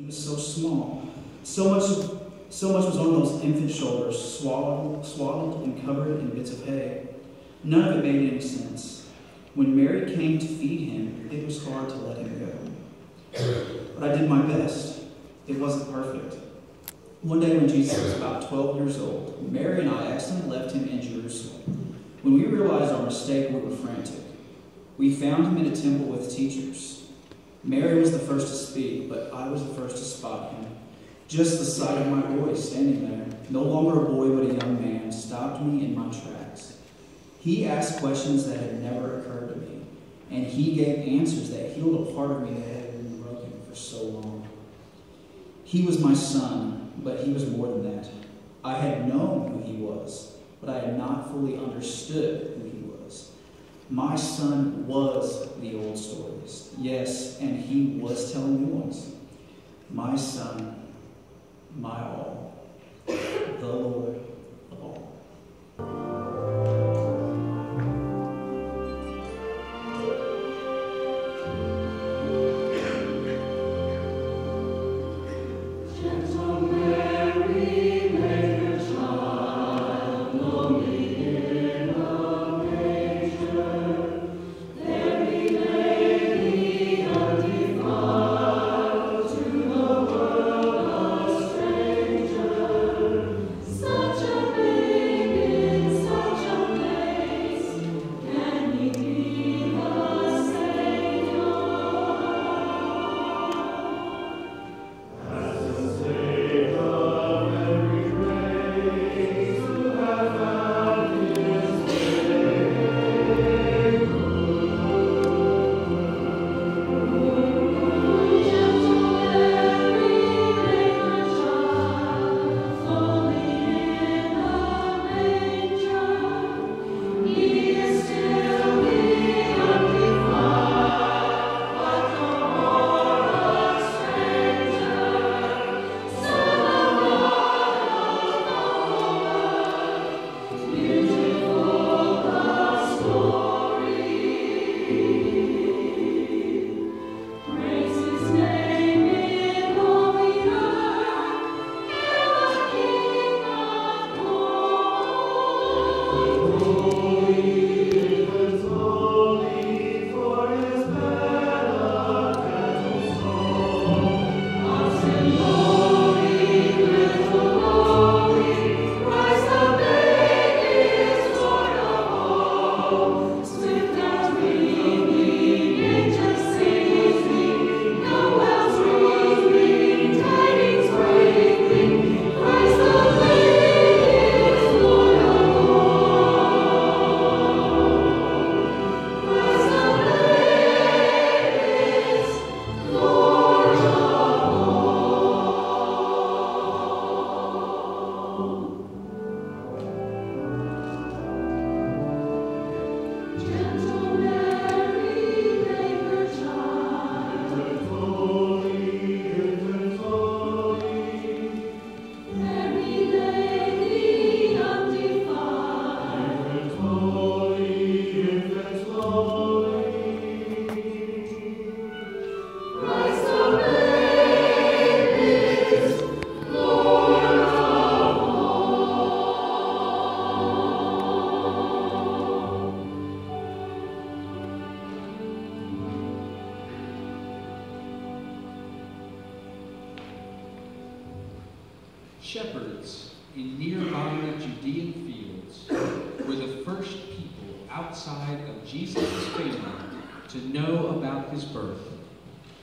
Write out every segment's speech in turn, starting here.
He was so small. So much, so much was on those infant shoulders, swaddled, swaddled and covered in bits of hay. None of it made any sense. When Mary came to feed him, it was hard to let him go. But I did my best. It wasn't perfect. One day when Jesus was about 12 years old, Mary and I accidentally left him in Jerusalem. When we realized our mistake, we were frantic. We found him in a temple with teachers. Mary was the first to speak, but I was the first to spot him. Just the sight of my boy standing there, no longer a boy but a young man, stopped me in my tracks. He asked questions that had never occurred to me, and he gave answers that healed a part of me that had been broken for so long. He was my son, but he was more than that. I had known who he was, but I had not fully understood. My son was the old stories, yes, and he was telling new ones. My son, my all, the Lord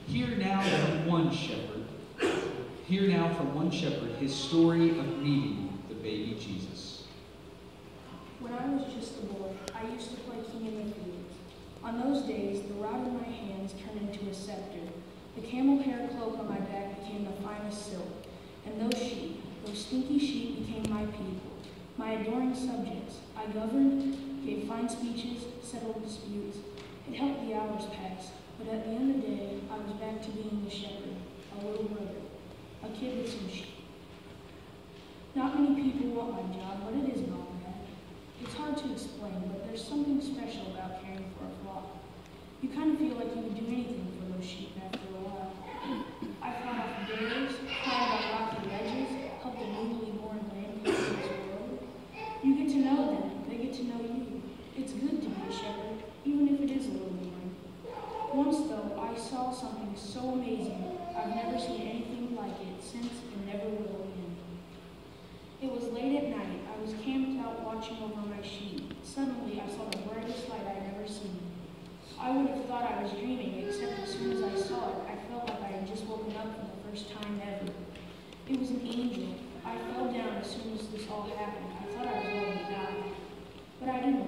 Hear now from one shepherd, hear now from one shepherd his story of meeting the baby Jesus. When I was just a boy, I used to play king in the fields. On those days, the rod in my hands turned into a scepter. The camel hair cloak on my back became the finest silk. And those sheep, those stinky sheep became my people, my adoring subjects. I governed, gave fine speeches, settled disputes. It helped the hours pass, but at the end of the day, I was back to being the shepherd, a little brother, a kid with some sheep. Not many people want my job, but it is not bad. It's hard to explain, but there's something special about caring Daddy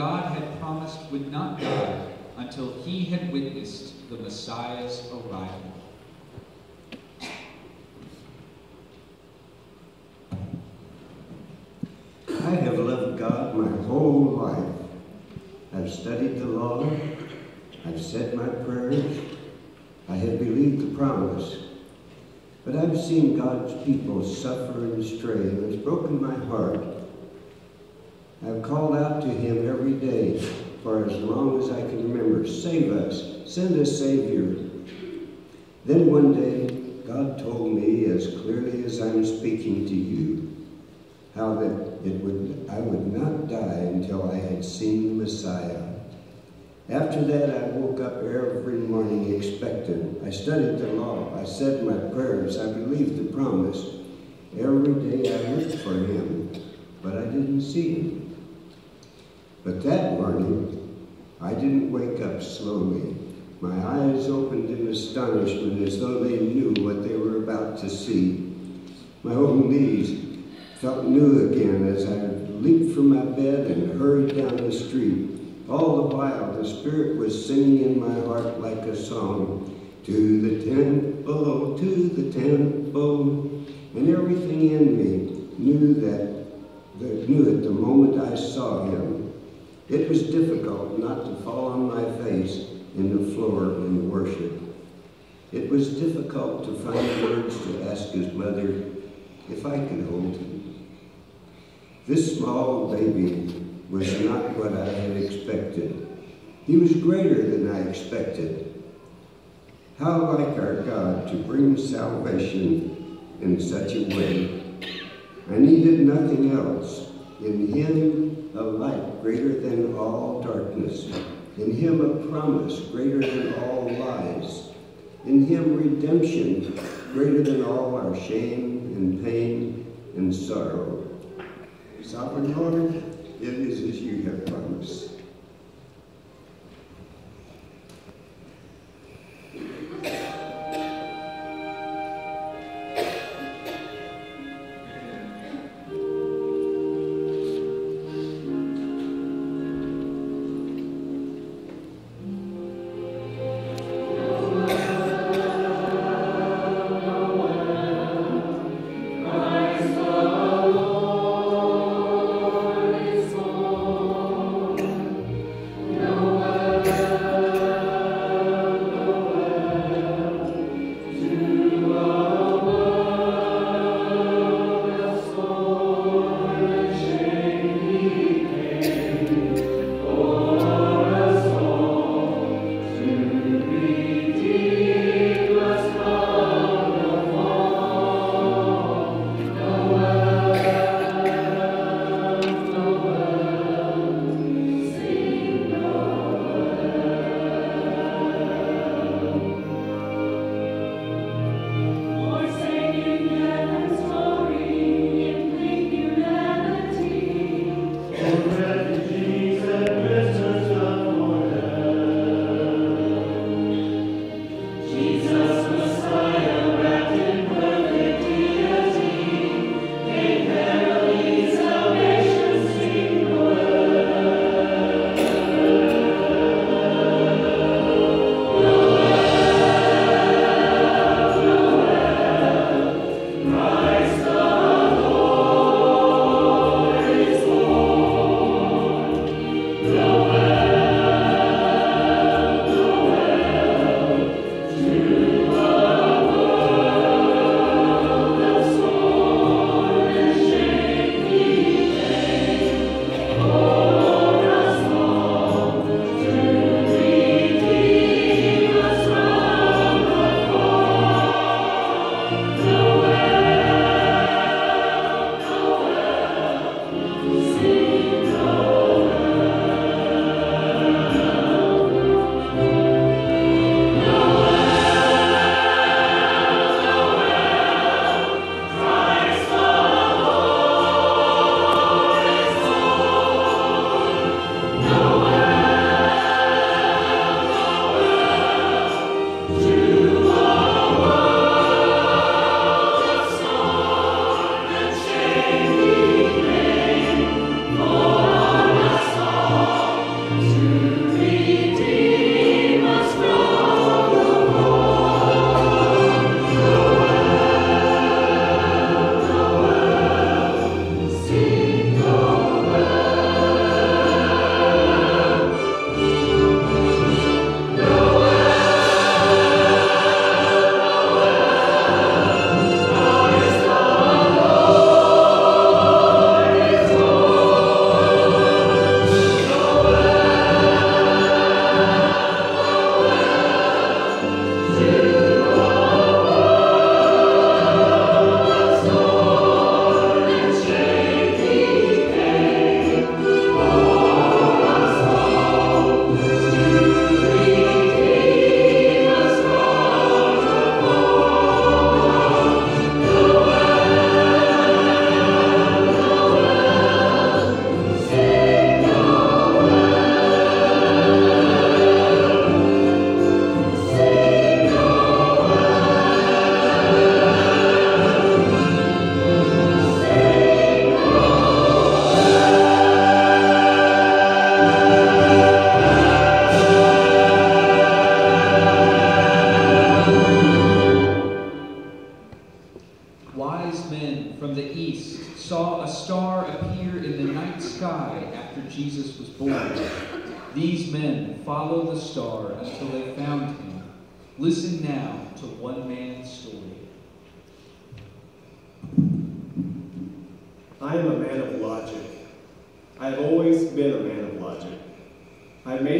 God had promised would not die until he had witnessed the Messiah's arrival. I have loved God my whole life. I've studied the law. I've said my prayers. I have believed the promise. But I've seen God's people suffer and stray, and it's broken my heart I've called out to him every day for as long as I can remember, save us, send a Savior. Then one day, God told me as clearly as I'm speaking to you, how that it would, I would not die until I had seen the Messiah. After that, I woke up every morning expectant. I studied the law. I said my prayers. I believed the promise. Every day I looked for him, but I didn't see him. But that morning, I didn't wake up slowly. My eyes opened in astonishment as though they knew what they were about to see. My own knees felt new again as I leaped from my bed and hurried down the street. All the while, the Spirit was singing in my heart like a song, To the temple, to the temple. And everything in me knew that, that knew it the moment I saw him. It was difficult not to fall on my face in the floor in worship. It was difficult to find words to ask his mother if I could hold him. This small baby was not what I had expected. He was greater than I expected. How like our God to bring salvation in such a way. I needed nothing else. In him a light greater than all darkness. In him a promise greater than all lies. In him redemption greater than all our shame and pain and sorrow. Sovereign Lord, it is as you have promised.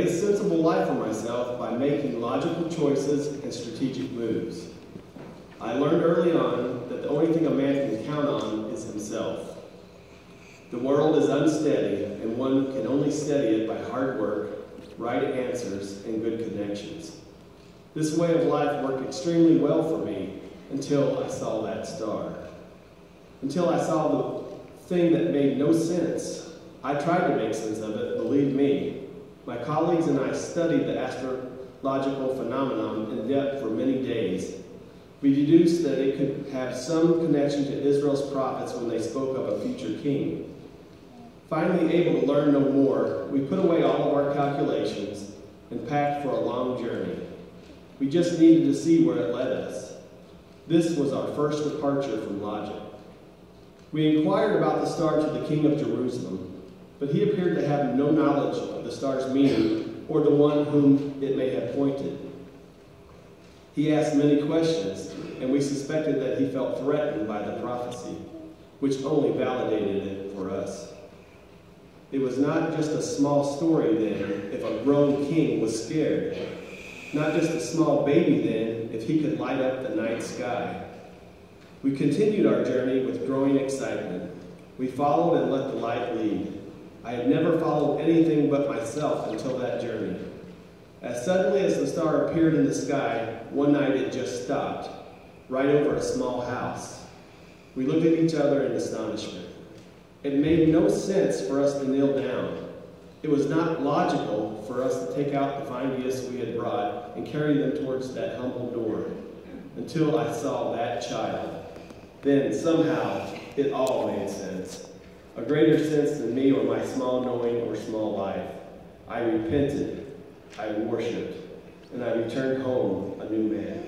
Made a sensible life for myself by making logical choices and strategic moves. I learned early on that the only thing a man can count on is himself. The world is unsteady, and one can only steady it by hard work, right answers, and good connections. This way of life worked extremely well for me until I saw that star. Until I saw the thing that made no sense. I tried to make sense of it, believe me. My colleagues and I studied the astrological phenomenon in depth for many days. We deduced that it could have some connection to Israel's prophets when they spoke of a future king. Finally able to learn no more, we put away all of our calculations and packed for a long journey. We just needed to see where it led us. This was our first departure from logic. We inquired about the star to the king of Jerusalem, but he appeared to have no knowledge of the star's meaning or the one whom it may have pointed. He asked many questions, and we suspected that he felt threatened by the prophecy, which only validated it for us. It was not just a small story then if a grown king was scared, not just a small baby then if he could light up the night sky. We continued our journey with growing excitement. We followed and let the light lead. I had never followed anything but myself until that journey. As suddenly as the star appeared in the sky, one night it just stopped, right over a small house. We looked at each other in astonishment. It made no sense for us to kneel down. It was not logical for us to take out the fine gifts we had brought and carry them towards that humble door until I saw that child. Then, somehow, it all made sense. A greater sense than me or my small knowing or small life. I repented, I worshiped, and I returned home a new man.